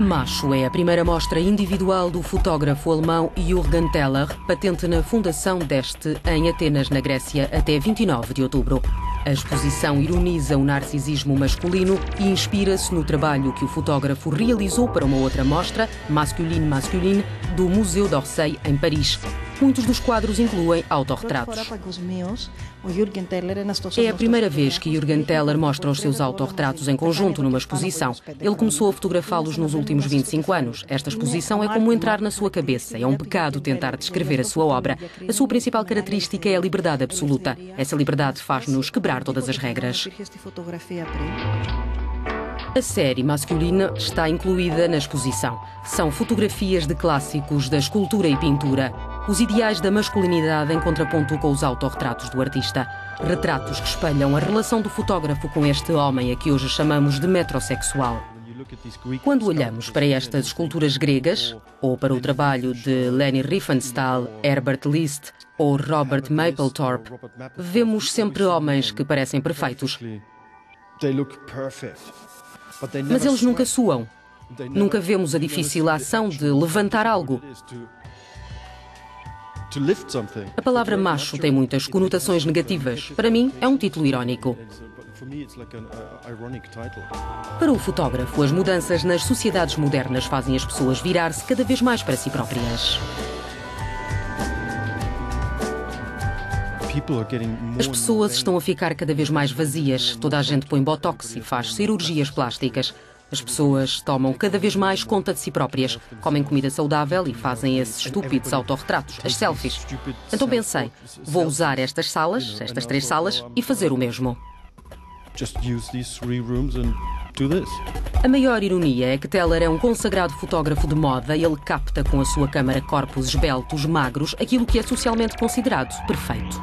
Macho é a primeira mostra individual do fotógrafo alemão Jürgen Teller, patente na fundação deste em Atenas, na Grécia, até 29 de outubro. A exposição ironiza o narcisismo masculino e inspira-se no trabalho que o fotógrafo realizou para uma outra mostra, Masculine Masculine, do Museu d'Orsay, em Paris. Muitos dos quadros incluem autorretratos. É a primeira vez que Jürgen Teller mostra os seus autorretratos em conjunto numa exposição. Ele começou a fotografá-los nos últimos 25 anos. Esta exposição é como entrar na sua cabeça. É um pecado tentar descrever a sua obra. A sua principal característica é a liberdade absoluta. Essa liberdade faz-nos quebrar todas as regras. A série masculina está incluída na exposição. São fotografias de clássicos da escultura e pintura. Os ideais da masculinidade em contraponto com os autorretratos do artista. Retratos que espelham a relação do fotógrafo com este homem a que hoje chamamos de metrosexual. Quando olhamos para estas esculturas gregas, ou para o trabalho de Leni Riefenstahl, Herbert List ou Robert Mapplethorpe, vemos sempre homens que parecem perfeitos. Mas eles nunca suam. Nunca vemos a difícil ação de levantar algo. A palavra macho tem muitas conotações negativas. Para mim, é um título irónico. Para o fotógrafo, as mudanças nas sociedades modernas fazem as pessoas virar-se cada vez mais para si próprias. As pessoas estão a ficar cada vez mais vazias. Toda a gente põe botox e faz cirurgias plásticas. As pessoas tomam cada vez mais conta de si próprias, comem comida saudável e fazem esses estúpidos autorretratos, as selfies. Então pensei, vou usar estas salas, estas três salas, e fazer o mesmo. A maior ironia é que Teller é um consagrado fotógrafo de moda e ele capta com a sua câmara corpos esbeltos, magros, aquilo que é socialmente considerado perfeito.